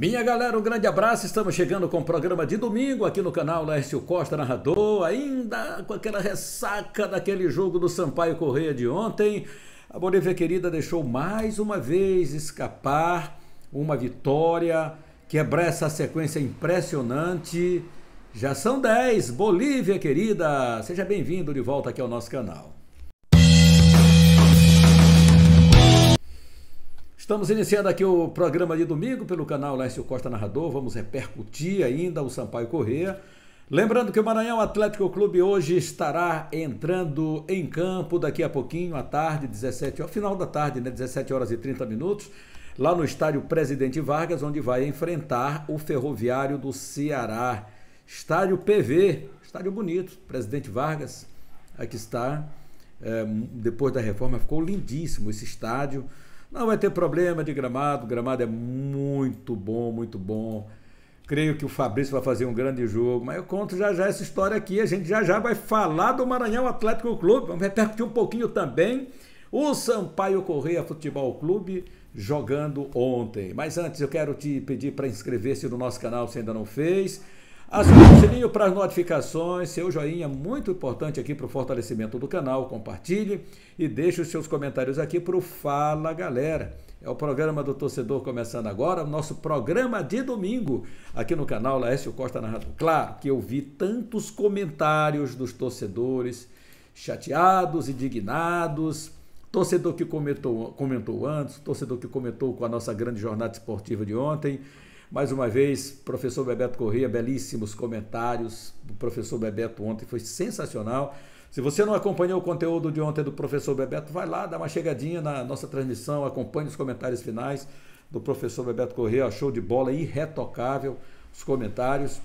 Minha galera, um grande abraço. Estamos chegando com o programa de domingo aqui no canal Lécio Costa Narrador, ainda com aquela ressaca daquele jogo do Sampaio Correia de ontem. A Bolívia querida deixou mais uma vez escapar uma vitória, quebrar essa sequência impressionante. Já são 10. Bolívia querida, seja bem-vindo de volta aqui ao nosso canal. Estamos iniciando aqui o programa de domingo pelo canal Lécio Costa Narrador. Vamos repercutir ainda o Sampaio Correia. Lembrando que o Maranhão Atlético Clube hoje estará entrando em campo daqui a pouquinho, à tarde, 17 horas, final da tarde, né, 17 horas e 30 minutos, lá no estádio Presidente Vargas, onde vai enfrentar o Ferroviário do Ceará. Estádio PV, estádio bonito, Presidente Vargas, aqui está. É, depois da reforma ficou lindíssimo esse estádio. Não vai ter problema de gramado, o gramado é muito bom, muito bom. Creio que o Fabrício vai fazer um grande jogo, mas eu conto já já essa história aqui. A gente já já vai falar do Maranhão Atlético Clube, vamos repercutir um pouquinho também o Sampaio Correia Futebol Clube jogando ontem. Mas antes eu quero te pedir para inscrever-se no nosso canal se ainda não fez. Acione o sininho para as notificações, seu joinha muito importante aqui para o fortalecimento do canal, compartilhe e deixe os seus comentários aqui para o Fala Galera. É o programa do torcedor começando agora, o nosso programa de domingo aqui no canal Laércio Costa Narrador. Claro que eu vi tantos comentários dos torcedores chateados, indignados, torcedor que comentou, comentou antes, torcedor que comentou com a nossa grande jornada esportiva de ontem, mais uma vez, professor Bebeto Corrêa, belíssimos comentários. O professor Bebeto ontem foi sensacional. Se você não acompanhou o conteúdo de ontem do professor Bebeto, vai lá, dá uma chegadinha na nossa transmissão, acompanhe os comentários finais do professor Bebeto Corrêa, show de bola irretocável, os comentários.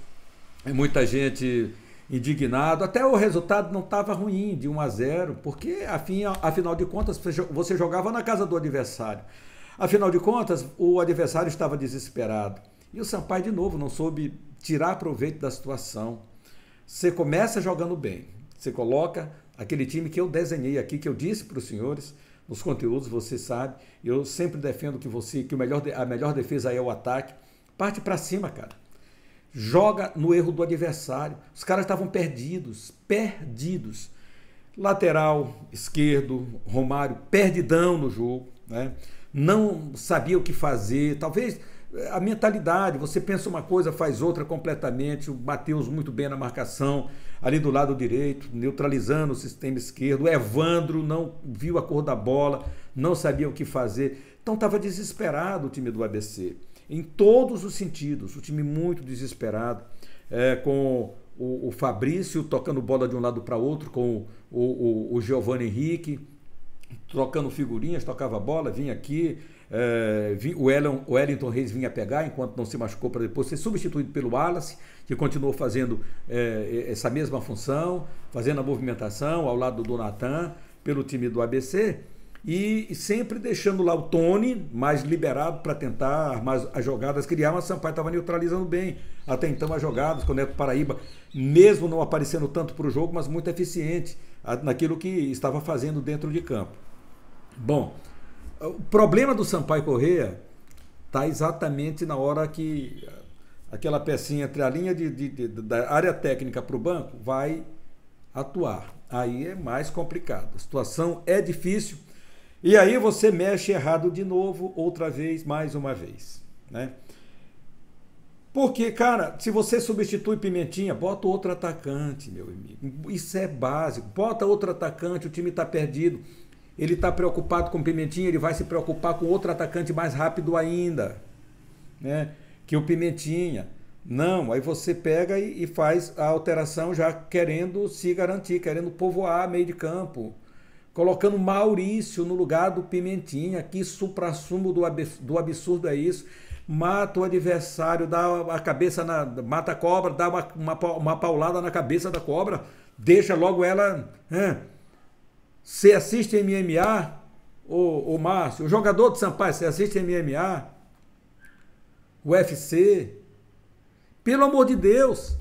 E muita gente indignado, até o resultado não estava ruim, de 1 a 0, porque afinal de contas você jogava na casa do adversário. Afinal de contas, o adversário estava desesperado. E o Sampaio, de novo, não soube tirar proveito da situação. Você começa jogando bem. Você coloca aquele time que eu desenhei aqui, que eu disse para os senhores, nos conteúdos, você sabe. Eu sempre defendo que você, que o melhor, a melhor defesa é o ataque. Parte para cima, cara. Joga no erro do adversário. Os caras estavam perdidos, perdidos. Lateral esquerdo, Romário, perdidão no jogo, né? Não sabia o que fazer. Talvez a mentalidade, você pensa uma coisa, faz outra completamente. O Matheus muito bem na marcação, ali do lado direito, neutralizando o sistema esquerdo. O Evandro não viu a cor da bola, não sabia o que fazer. Então estava desesperado o time do ABC, em todos os sentidos. O time muito desesperado, é, com o, o, Fabrício tocando bola de um lado para outro, com o, o, o Giovanni Henrique trocando figurinhas, tocava bola, vinha aqui, é, o, o Wellington Reis vinha pegar enquanto não se machucou para depois ser substituído pelo Wallace, que continuou fazendo é, essa mesma função, fazendo a movimentação ao lado do Natan pelo time do ABC e sempre deixando lá o Tony mais liberado para tentar armar as jogadas, criar, mas Sampaio estava neutralizando bem até então as jogadas, com o Neto Paraíba, mesmo não aparecendo tanto para o jogo, mas muito eficiente naquilo que estava fazendo dentro de campo. Bom, o problema do Sampaio Correia está exatamente na hora que aquela pecinha entre a linha de, de, de da área técnica para o banco vai atuar. Aí é mais complicado. A situação é difícil. E aí você mexe errado de novo, outra vez, mais uma vez. Né? Porque, cara, se você substitui Pimentinha, bota outro atacante, meu amigo. Isso é básico. Bota outro atacante, o time está perdido ele está preocupado com o Pimentinha, ele vai se preocupar com outro atacante mais rápido ainda, né? Que o Pimentinha. Não, aí você pega e, e faz a alteração já querendo se garantir, querendo povoar meio de campo, colocando Maurício no lugar do Pimentinha. Que supra-sumo do, do absurdo é isso? Mata o adversário, dá a cabeça na. mata a cobra, dá uma, uma, uma paulada na cabeça da cobra, deixa logo ela. Você assiste MMA, o, o Márcio, o jogador de Sampaio, você assiste MMA, UFC. Pelo amor de Deus.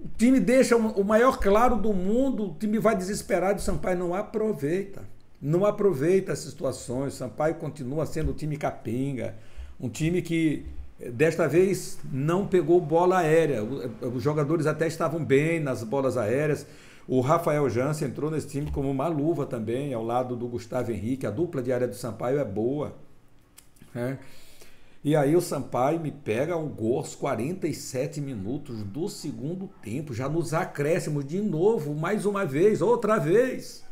O time deixa o maior claro do mundo, o time vai desesperado e o Sampaio não aproveita. Não aproveita as situações. O Sampaio continua sendo um time capinga, um time que Desta vez não pegou bola aérea. Os jogadores até estavam bem nas bolas aéreas. O Rafael Jansen entrou nesse time como uma luva também, ao lado do Gustavo Henrique. A dupla de área do Sampaio é boa. Né? E aí o Sampaio me pega um gol aos 47 minutos do segundo tempo, já nos acréscimos de novo, mais uma vez, outra vez.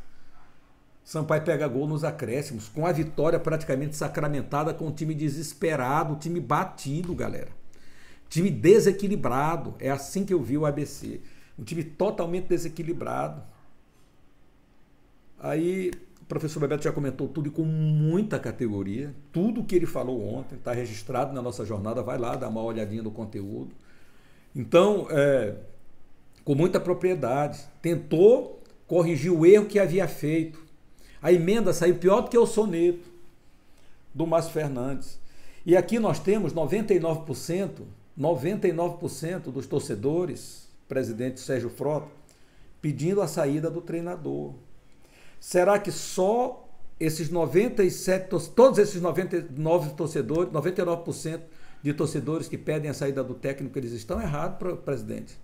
Sampaio pega gol nos acréscimos, com a vitória praticamente sacramentada, com o time desesperado, o time batido, galera. Time desequilibrado. É assim que eu vi o ABC. Um time totalmente desequilibrado. Aí o professor Bebeto já comentou tudo e com muita categoria. Tudo que ele falou ontem está registrado na nossa jornada. Vai lá, dá uma olhadinha no conteúdo. Então, é, com muita propriedade, tentou corrigir o erro que havia feito. A emenda saiu pior do que o soneto do Márcio Fernandes. E aqui nós temos 99%, 99% dos torcedores, presidente Sérgio Frota, pedindo a saída do treinador. Será que só esses 97, todos esses 99 torcedores, 99% de torcedores que pedem a saída do técnico, eles estão errados, presidente?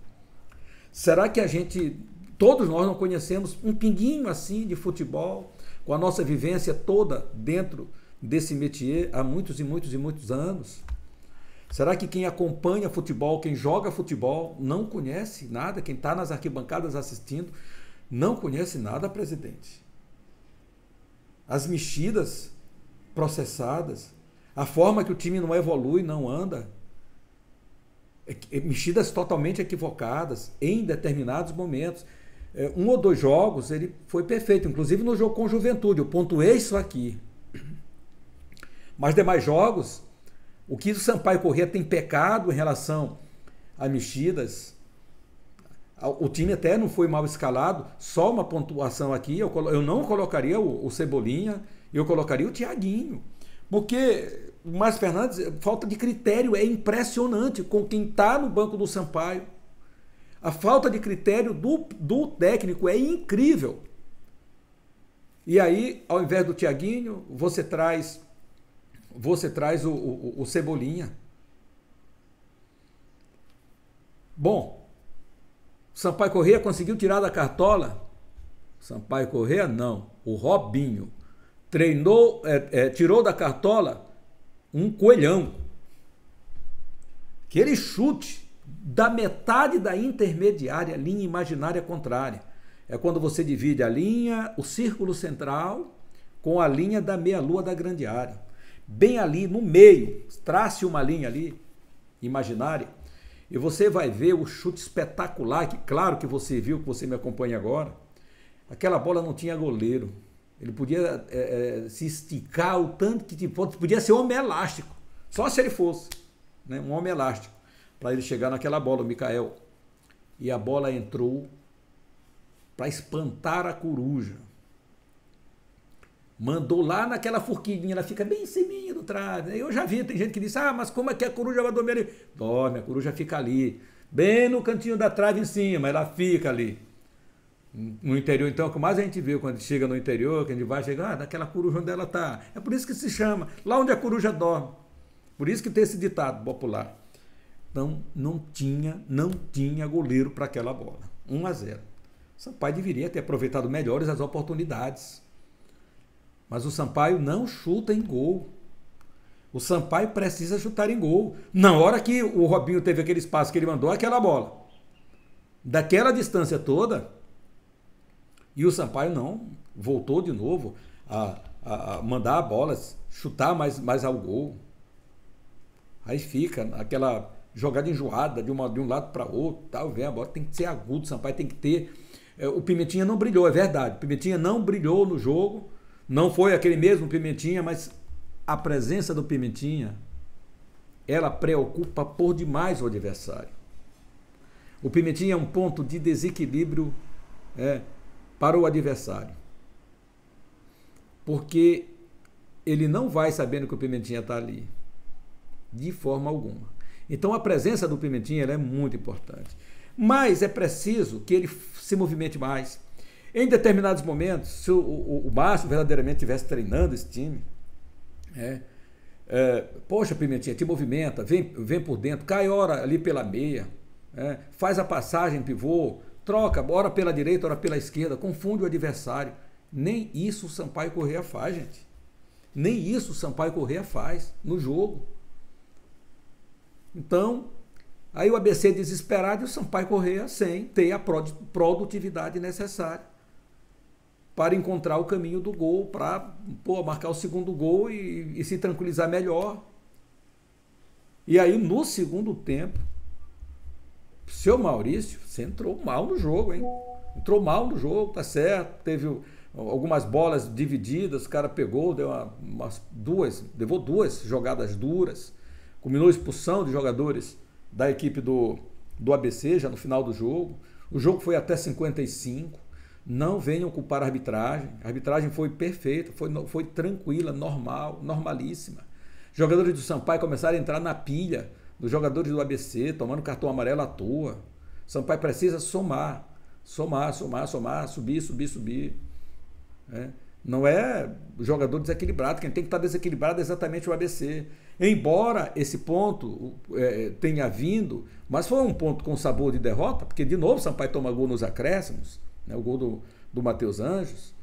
Será que a gente, todos nós não conhecemos um pinguinho assim de futebol, com a nossa vivência toda dentro desse métier há muitos e muitos e muitos anos? Será que quem acompanha futebol, quem joga futebol, não conhece nada? Quem está nas arquibancadas assistindo, não conhece nada, presidente? as mexidas processadas, a forma que o time não evolui, não anda, é é mexidas totalmente equivocadas em determinados momentos. É, um ou dois jogos ele foi perfeito, inclusive no jogo com Juventude, eu pontuei isso aqui. Mas demais jogos, o que o Sampaio Corrêa tem pecado em relação a mexidas, o time até não foi mal escalado, só uma pontuação aqui. Eu, eu não colocaria o, o, Cebolinha, eu colocaria o Tiaguinho. Porque o Márcio Fernandes, falta de critério é impressionante com quem está no banco do Sampaio. A falta de critério do, do técnico é incrível. E aí, ao invés do Tiaguinho, você traz você traz o, o, o Cebolinha. Bom, Sampaio Correia conseguiu tirar da cartola? Sampaio Correia não. O Robinho treinou, é, é, tirou da cartola um coelhão. Aquele chute da metade da intermediária, linha imaginária contrária. É quando você divide a linha, o círculo central, com a linha da meia-lua da grande área. Bem ali no meio, trace uma linha ali imaginária e você vai ver o chute espetacular, que claro que você viu, que você me acompanha agora. Aquela bola não tinha goleiro. Ele podia é, se esticar o tanto que tipo, podia ser um homem elástico. Só se ele fosse né, um homem elástico. Para ele chegar naquela bola, o Mikael. E a bola entrou para espantar a coruja mandou lá naquela forquilhinha, ela fica bem em cima do trave. Eu já vi, tem gente que diz, ah, mas como é que a coruja vai dormir ali? Dorme, a coruja fica ali, bem no cantinho da trave em cima, ela fica ali. No interior, então, o que mais a gente vê quando chega no interior, que a gente vai chegar, ah, naquela coruja onde ela está. É por isso que se chama, lá onde a coruja dorme. Por isso que tem esse ditado popular. Então, não tinha, não tinha goleiro para aquela bola. 1 a 0. Sampaio deveria ter aproveitado melhores as oportunidades. Mas o Sampaio não chuta em gol. O Sampaio precisa chutar em gol. Na hora que o Robinho teve aquele espaço que ele mandou aquela bola, daquela distância toda, e o Sampaio não voltou de novo a, a, a mandar a bola, chutar mais, mais ao gol. Aí fica aquela jogada enjoada de, uma, de um lado para outro, tal, vem a bola tem que ser agudo, o Sampaio tem que ter. É, o Pimentinha não brilhou, é verdade. O Pimentinha não brilhou no jogo não foi aquele mesmo Pimentinha, mas a presença do Pimentinha, ela preocupa por demais o adversário. O Pimentinha é um ponto de desequilíbrio é, para o adversário. Porque ele não vai sabendo que o Pimentinha está ali. De forma alguma. Então a presença do Pimentinha é muito importante. Mas é preciso que ele se movimente mais. Em determinados momentos, se o, o, o Márcio verdadeiramente estivesse treinando esse time, é, É, poxa, Pimentinha, te movimenta, vem, vem por dentro, cai hora ali pela meia, é, faz a passagem pivô, troca, ora pela direita, ora pela esquerda, confunde o adversário. Nem isso o Sampaio Correia faz, gente. Nem isso o Sampaio Correia faz no jogo. Então, aí o ABC desesperado e o Sampaio Correia sem ter a produtividade necessária para encontrar o caminho do gol, para marcar o segundo gol e, e se tranquilizar melhor. E aí, no segundo tempo, seu Maurício, você entrou mal no jogo, hein? Entrou mal no jogo, tá certo. Teve algumas bolas divididas, o cara pegou, deu uma, umas duas, levou duas jogadas duras, combinou expulsão de jogadores da equipe do, do ABC já no final do jogo. O jogo foi até 55. Não venham culpar a arbitragem. A arbitragem foi perfeita, foi, foi tranquila, normal, normalíssima. Jogadores do Sampaio começaram a entrar na pilha dos jogadores do ABC, tomando cartão amarelo à toa. Sampaio precisa somar, somar, somar, somar, subir, subir, subir. É. Não é jogador desequilibrado, quem tem que estar desequilibrado é exatamente o ABC. Embora esse ponto é, tenha vindo, mas foi um ponto com sabor de derrota, porque de novo Sampaio toma gol nos acréscimos né, o gol do, do Matheus Anjos.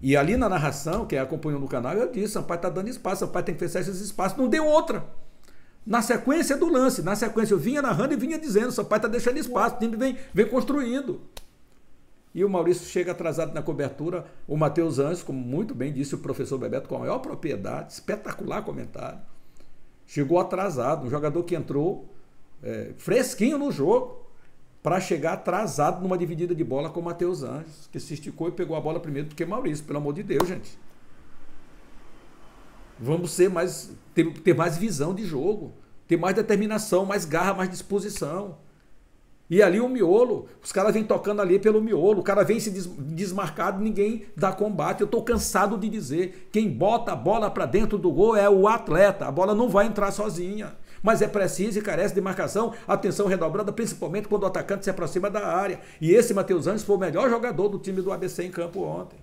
E ali na narração, quem acompanhou no canal, eu disse: Sampaio está dando espaço, Sampaio tem que fechar esses espaços. Não deu outra. Na sequência do lance, na sequência eu vinha narrando e vinha dizendo: Sampaio está deixando espaço, o time vem, vem construindo. E o Maurício chega atrasado na cobertura. O Matheus Anjos, como muito bem disse o professor Bebeto, com a maior propriedade, espetacular comentário. Chegou atrasado, um jogador que entrou é, fresquinho no jogo para chegar atrasado numa dividida de bola com o Matheus Anjos, que se esticou e pegou a bola primeiro do que Maurício, pelo amor de Deus, gente. Vamos ser mais ter, ter mais visão de jogo, ter mais determinação, mais garra, mais disposição. E ali o miolo, os caras vêm tocando ali pelo miolo, o cara vem se des, desmarcado, ninguém dá combate. Eu estou cansado de dizer, quem bota a bola para dentro do gol é o atleta. A bola não vai entrar sozinha mas é preciso e carece de marcação, atenção redobrada, principalmente quando o atacante se aproxima da área. E esse Matheus Anjos foi o melhor jogador do time do ABC em campo ontem.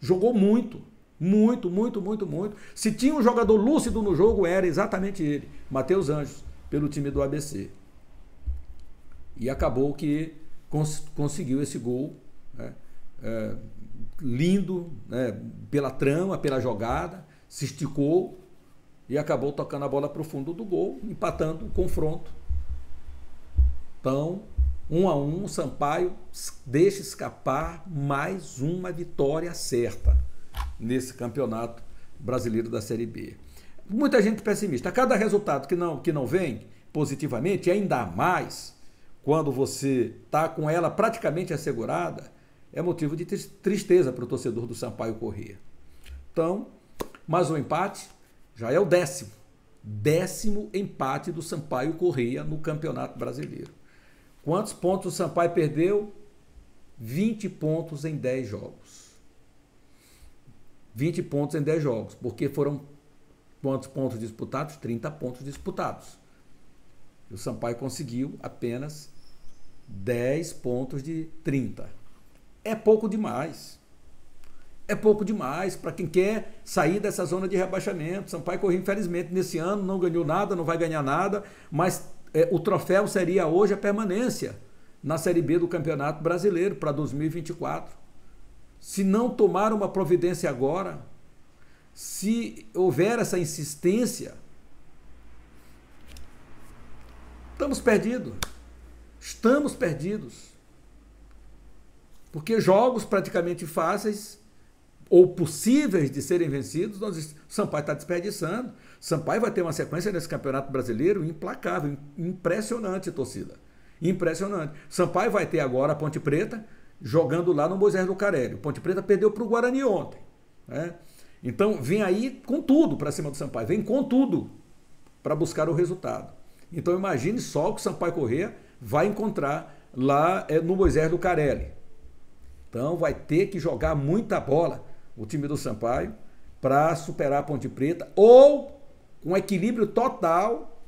Jogou muito, muito, muito, muito, muito. Se tinha um jogador lúcido no jogo, era exatamente ele, Matheus Anjos, pelo time do ABC. E acabou que cons conseguiu esse gol né, é, lindo né, pela trama, pela jogada, se esticou, e acabou tocando a bola para o fundo do gol, empatando o confronto. Então, um a um, o Sampaio deixa escapar mais uma vitória certa nesse campeonato brasileiro da Série B. Muita gente pessimista. Cada resultado que não, que não vem positivamente, ainda mais quando você está com ela praticamente assegurada, é motivo de tristeza para o torcedor do Sampaio Corrêa. Então, mais um empate, já é o décimo. Décimo empate do Sampaio Correia no Campeonato Brasileiro. Quantos pontos o Sampaio perdeu? 20 pontos em 10 jogos. 20 pontos em 10 jogos, porque foram quantos pontos disputados? 30 pontos disputados. E o Sampaio conseguiu apenas 10 pontos de 30. É pouco demais é pouco demais para quem quer sair dessa zona de rebaixamento. Sampaio Corrêa, infelizmente, nesse ano não ganhou nada, não vai ganhar nada, mas é, o troféu seria hoje a permanência na Série B do Campeonato Brasileiro para 2024. Se não tomar uma providência agora, se houver essa insistência, estamos perdidos. Estamos perdidos. Porque jogos praticamente fáceis ou possíveis de serem vencidos, nós, Sampaio está desperdiçando. Sampaio vai ter uma sequência nesse Campeonato Brasileiro implacável, impressionante, torcida. Impressionante. Sampaio vai ter agora a Ponte Preta jogando lá no Moisés do Carelli. Ponte Preta perdeu para o Guarani ontem. Né? Então vem aí com tudo para cima do Sampaio, vem com tudo para buscar o resultado. Então imagine só o que o Sampaio Corrêa vai encontrar lá é, no Moisés do Carelli. Então vai ter que jogar muita bola o time do Sampaio, para superar a Ponte Preta, ou um equilíbrio total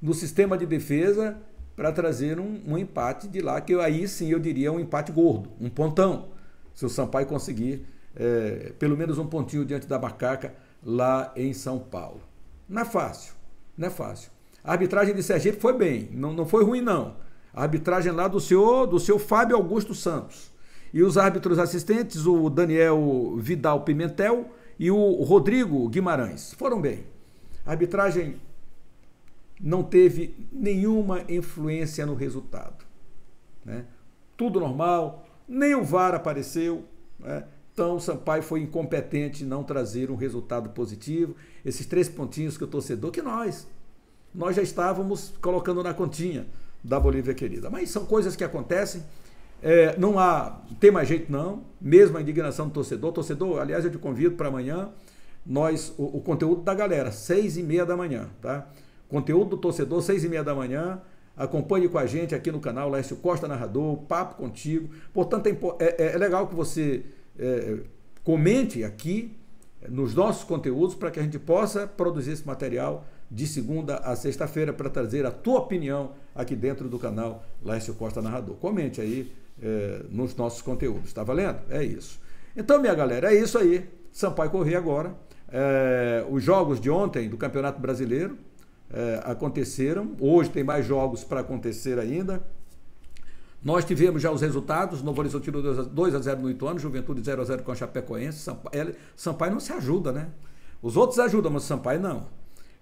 no sistema de defesa para trazer um, um, empate de lá, que eu, aí sim eu diria um empate gordo, um pontão, se o Sampaio conseguir é, pelo menos um pontinho diante da macaca lá em São Paulo. Não é fácil, não é fácil. A arbitragem de Sergipe foi bem, não, não foi ruim não. A arbitragem lá do senhor, do seu Fábio Augusto Santos. E os árbitros assistentes, o Daniel Vidal Pimentel e o Rodrigo Guimarães, foram bem. A arbitragem não teve nenhuma influência no resultado. Né? Tudo normal, nem o VAR apareceu. Né? Então, o Sampaio foi incompetente em não trazer um resultado positivo. Esses três pontinhos que o torcedor, que nós, nós já estávamos colocando na continha da Bolívia querida. Mas são coisas que acontecem. É, não há, tem mais jeito não, mesmo a indignação do torcedor. Torcedor, aliás, eu te convido para amanhã, nós, o, o, conteúdo da galera, seis e meia da manhã, tá? Conteúdo do torcedor, seis e meia da manhã. Acompanhe com a gente aqui no canal Lécio Costa Narrador, papo contigo. Portanto, é, é, é legal que você é, comente aqui nos nossos conteúdos para que a gente possa produzir esse material de segunda a sexta-feira para trazer a tua opinião aqui dentro do canal Lécio Costa Narrador. Comente aí é, nos nossos conteúdos, tá valendo? É isso. Então, minha galera, é isso aí. Sampaio Corrêa agora. É, os jogos de ontem do Campeonato Brasileiro, é, aconteceram. Hoje tem mais jogos para acontecer ainda. Nós tivemos já os resultados, Novo Horizonte 2 a 0 no Ituano, Juventude 0 a 0 com a Chapecoense. Sampaio, Sampaio não se ajuda, né? Os outros ajudam, mas Sampaio não.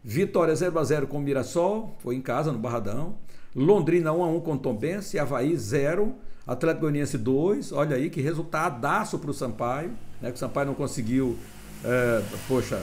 Vitória 0 a 0 com o Mirassol, foi em casa, no Barradão. Londrina 1 a 1 com Tombense, Havaí 0, Atlético Goianiense 2. Olha aí que resultadaço para o Sampaio, né? Que o Sampaio não conseguiu, é, poxa,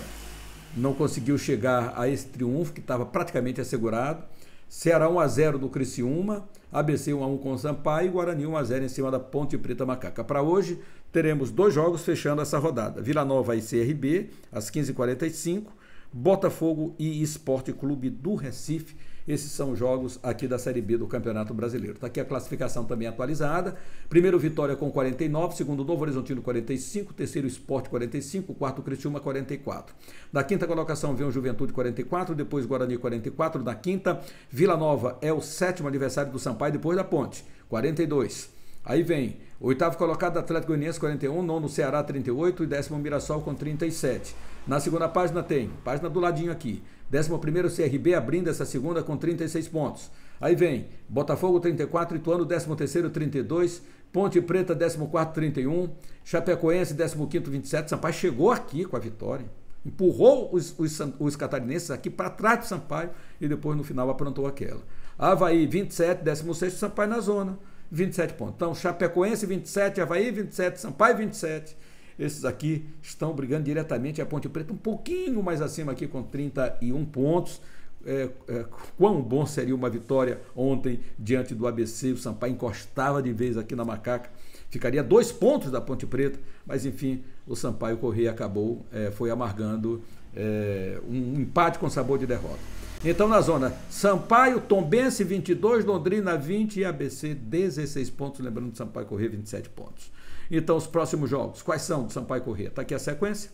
não conseguiu chegar a esse triunfo que estava praticamente assegurado. Ceará 1 a 0 do Criciúma, ABC 1 a 1 com o Sampaio e Guarani 1 a 0 em cima da Ponte Preta Macaca. Para hoje teremos dois jogos fechando essa rodada. Vila Nova e CRB às 15h45, Botafogo e Esporte Clube do Recife esses são jogos aqui da Série B do Campeonato Brasileiro. Está aqui a classificação também atualizada. Primeiro Vitória com 49, segundo Novo Horizontino 45, terceiro Esporte 45, quarto Criciúma 44. Da quinta colocação vem o Juventude 44, depois Guarani 44, da quinta Vila Nova é o sétimo aniversário do Sampaio depois da Ponte, 42. Aí vem oitavo colocado Atlético Goianiense 41, nono Ceará 38 e décimo Mirassol com 37. Na segunda página tem, página do ladinho aqui, 11 CRB abrindo essa segunda com 36 pontos. Aí vem Botafogo 34, Ituano 13 32, Ponte Preta 14 31, Chapecoense 15 27. Sampaio chegou aqui com a vitória. Empurrou os, os, os catarinenses aqui para trás do Sampaio e depois no final aprontou aquela. Havaí 27, 16, Sampaio na zona, 27 pontos. Então Chapecoense 27, Havaí 27, Sampaio 27. Esses aqui estão brigando diretamente a Ponte Preta, um pouquinho mais acima aqui com 31 pontos. É, é, quão bom seria uma vitória ontem diante do ABC. O Sampaio encostava de vez aqui na macaca. Ficaria dois pontos da Ponte Preta, mas enfim, o Sampaio Correia acabou, é, foi amargando é, um empate com sabor de derrota. Então, na zona Sampaio, Tombense 22, Londrina 20 e ABC 16 pontos. Lembrando que Sampaio Correia 27 pontos. Então, os próximos jogos, quais são do Sampaio Corrêa? Está aqui a sequência.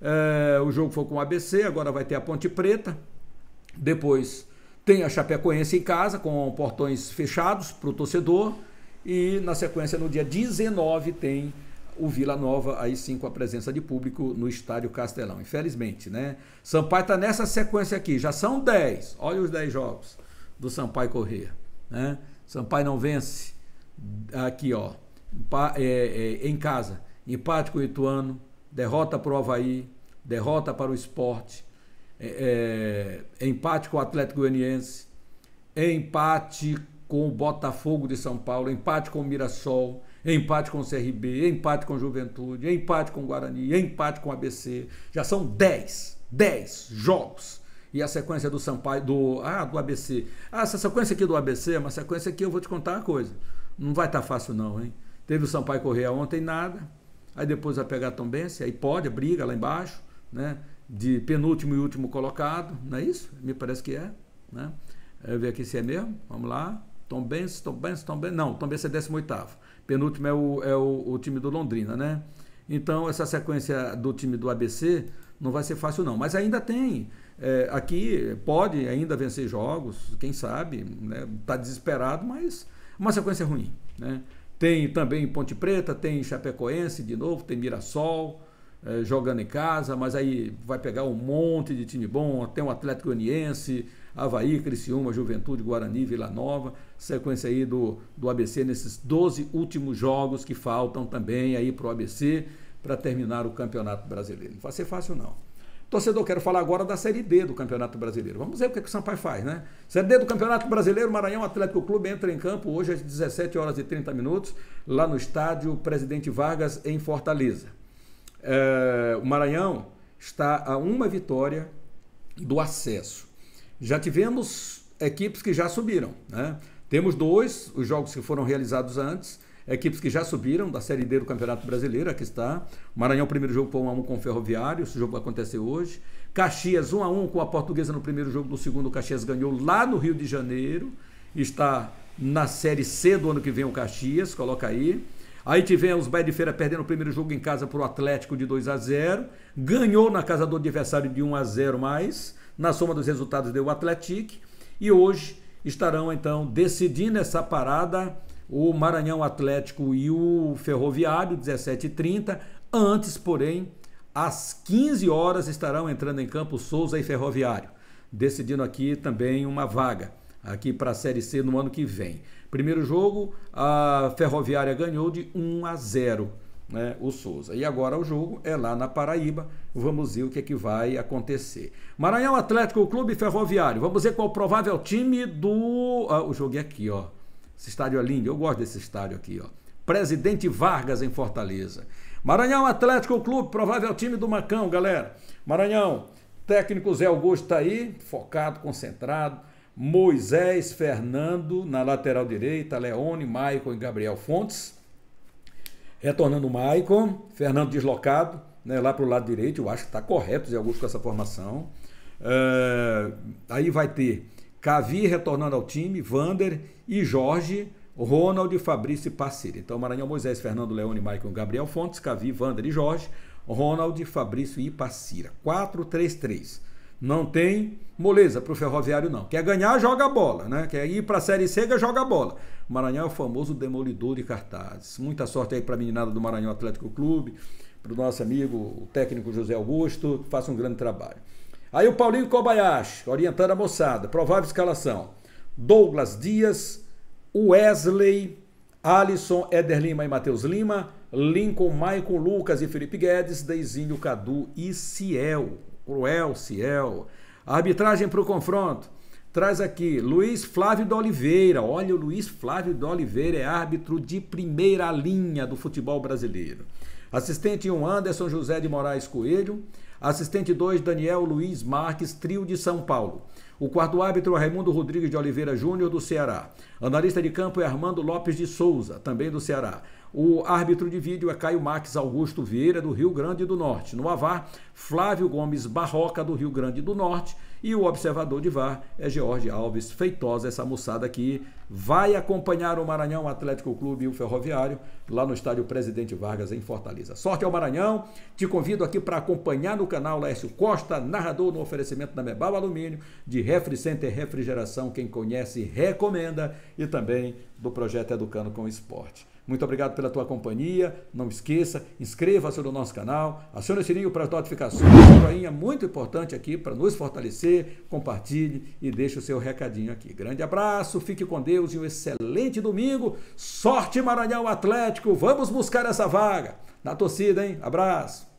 É, o jogo foi com o ABC, agora vai ter a Ponte Preta. Depois tem a Chapecoense em casa, com portões fechados para o torcedor. E na sequência, no dia 19, tem o Vila Nova, aí sim com a presença de público no Estádio Castelão. Infelizmente, né? Sampaio está nessa sequência aqui, já são 10. Olha os 10 jogos do Sampaio Corrêa. Né? Sampaio não vence. Aqui, ó é, é, em casa, empate com o Ituano, derrota para o Havaí, derrota para o esporte, é, é, empate com o Atlético Goianiense, empate com o Botafogo de São Paulo, empate com o Mirassol, empate com o CRB, empate com o Juventude, empate com o Guarani, empate com o ABC. Já são 10, 10 jogos. E a sequência do Sampaio, do, ah, do ABC. Ah, essa sequência aqui do ABC é uma sequência que eu vou te contar uma coisa. Não vai estar tá fácil não, hein? Teve o Sampaio Correia ontem, nada. Aí depois vai pegar a Tombense, aí pode, briga lá embaixo, né? De penúltimo e último colocado, não é isso? Me parece que é, né? Eu ver aqui se é mesmo, vamos lá. Tombense, Tombense, Tombense, não, Tombense é 18 Penúltimo é o, é o, o time do Londrina, né? Então, essa sequência do time do ABC não vai ser fácil, não. Mas ainda tem. É, aqui pode ainda vencer jogos, quem sabe, né? Tá desesperado, mas uma sequência ruim, né? Tem também Ponte Preta, tem Chapecoense de novo, tem Mirassol. é, jogando em casa, mas aí vai pegar um monte de time bom, até um Atlético Goianiense, Havaí, Criciúma, Juventude, Guarani, Vila Nova, sequência aí do, do ABC nesses 12 últimos jogos que faltam também aí para o ABC para terminar o Campeonato Brasileiro. Não vai ser fácil não. Torcedor, quero falar agora da Série D do Campeonato Brasileiro. Vamos ver o que, é que o Sampaio faz, né? Série D do Campeonato Brasileiro, Maranhão Atlético Clube entra em campo hoje às 17 horas e 30 minutos, lá no estádio Presidente Vargas, em Fortaleza. É, o Maranhão está a uma vitória do acesso. Já tivemos equipes que já subiram, né? Temos dois, os jogos que foram realizados antes, equipes que já subiram da Série D do Campeonato Brasileiro, aqui está. Maranhão, primeiro jogo foi 1x1 com o Ferroviário, esse jogo vai acontecer hoje. Caxias, 1x1 com a Portuguesa no primeiro jogo, no segundo o Caxias ganhou lá no Rio de Janeiro, está na Série C do ano que vem o Caxias, coloca aí. Aí tivemos Bahia de Feira perdendo o primeiro jogo em casa para o Atlético de 2 a 0 ganhou na casa do adversário de 1 a 0 mais, na soma dos resultados deu o Atlético, e hoje estarão então decidindo essa parada o Maranhão Atlético e o Ferroviário, 17h30. Antes, porém, às 15 horas estarão entrando em campo Souza e Ferroviário, decidindo aqui também uma vaga aqui para a Série C no ano que vem. Primeiro jogo, a Ferroviária ganhou de 1 a 0, né, o Souza. E agora o jogo é lá na Paraíba. Vamos ver o que, é que vai acontecer. Maranhão Atlético Clube Ferroviário. Vamos ver qual o provável time do. Ah, o jogo é aqui, ó. Esse estádio é lindo, eu gosto desse estádio aqui, ó. Presidente Vargas em Fortaleza. Maranhão Atlético Clube, provável time do Macão, galera. Maranhão, técnico Zé Augusto está aí, focado, concentrado. Moisés Fernando na lateral direita, Leone, Maicon e Gabriel Fontes. Retornando o Maicon, Fernando deslocado, né, lá para o lado direito, eu acho que está correto Zé Augusto com essa formação. É, aí vai ter Cavi retornando ao time, Vander e Jorge, Ronald, Fabrício e Parceiro. Então, Maranhão, Moisés, Fernando, Leone, Maicon, Gabriel Fontes, Cavi, Vander e Jorge, Ronald, Fabrício e Passira. 4-3-3. Não tem moleza para o Ferroviário, não. Quer ganhar, joga a bola, né? Quer ir para a Série C, joga a bola. Maranhão é o famoso demolidor de cartazes. Muita sorte aí para a meninada do Maranhão Atlético Clube, para o nosso amigo, o técnico José Augusto, que faça um grande trabalho. Aí o Paulinho Kobayashi, orientando a moçada. Provável escalação. Douglas Dias, Wesley, Alisson, Éder Lima e Matheus Lima, Lincoln, Maicon, Lucas e Felipe Guedes, Deizinho, Cadu e Ciel. Cruel, Ciel. Arbitragem para o confronto. Traz aqui Luiz Flávio de Oliveira. Olha, o Luiz Flávio de Oliveira é árbitro de primeira linha do futebol brasileiro. Assistente 1, Anderson José de Moraes Coelho. Assistente 2, Daniel Luiz Marques, trio de São Paulo. O quarto árbitro é Raimundo Rodrigues de Oliveira Júnior, do Ceará. Analista de campo é Armando Lopes de Souza, também do Ceará. O árbitro de vídeo é Caio Max Augusto Vieira, do Rio Grande do Norte. No AVAR, Flávio Gomes Barroca, do Rio Grande do Norte. E o observador de VAR é George Alves Feitosa, essa moçada aqui vai acompanhar o Maranhão Atlético Clube e o Ferroviário lá no estádio Presidente Vargas em Fortaleza. Sorte ao Maranhão, te convido aqui para acompanhar no canal Lécio Costa, narrador no oferecimento da Mebal Alumínio, de Refri Center Refrigeração, quem conhece recomenda, e também do projeto Educando com Esporte. Muito obrigado pela tua companhia. Não esqueça, inscreva-se no nosso canal, acione o sininho para as notificações. Um joinha muito importante aqui para nos fortalecer. Compartilhe e deixe o seu recadinho aqui. Grande abraço, fique com Deus e um excelente domingo. Sorte Maranhão Atlético. Vamos buscar essa vaga. Na torcida, hein? Abraço.